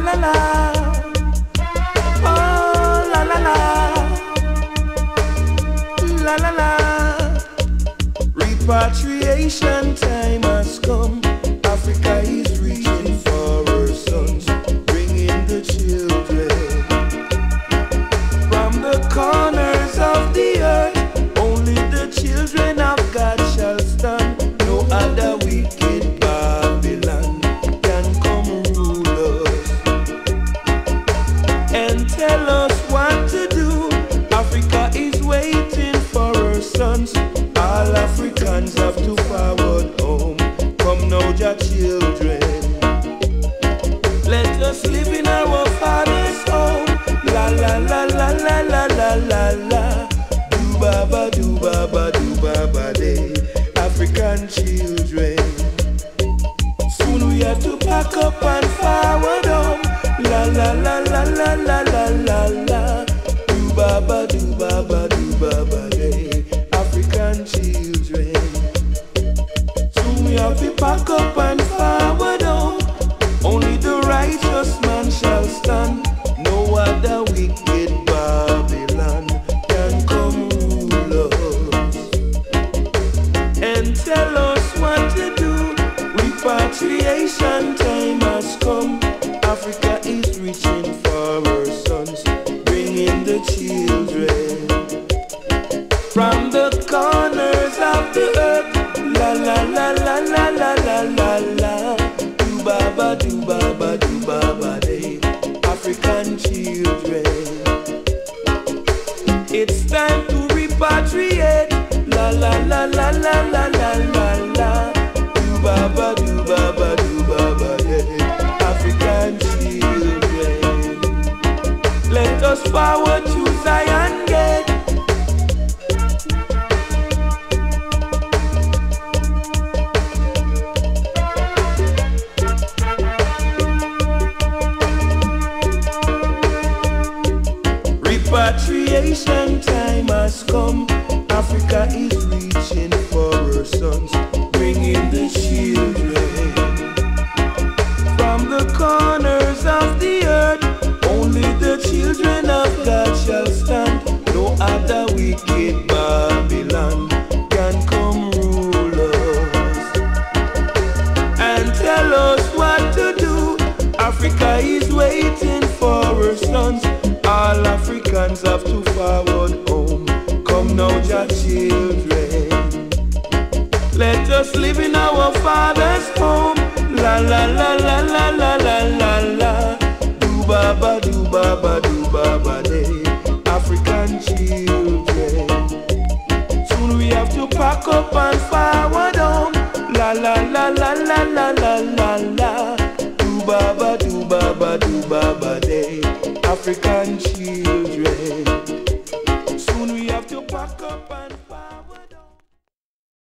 la la. Oh, la la la. La la la. Repatriation time has come. Africa is reaching for her sons, bringing the children from the corners of the earth. Only the children of waiting for her sons. All Africans have to forward home. Come now, your children. Let us live in our father's home. La la la la la la la la la. Do baba do baba do baba day. African children. Soon we have to pack up and forward home. La la la la la la la la la. Tell us what to do. Repatriation time has come. Africa is reaching for her sons, bringing the children from the corners of the earth. La la la la la la la la la. Do baba do baba do baba day. African children. It's time to repatriate. La la la la la la forward to Zion gate. Repatriation time has come. Africa is reaching for her sons, bringing the children waiting for her sons. All Africans have to forward home. Come now, your children. Let us live in our father's home. La la la la la la la la la. Do baba do baba do baba day. African children. Soon we have to pack up and forward home. La la la la la la la la la. Baba do baba do baba day. African children. Soon we have to pack up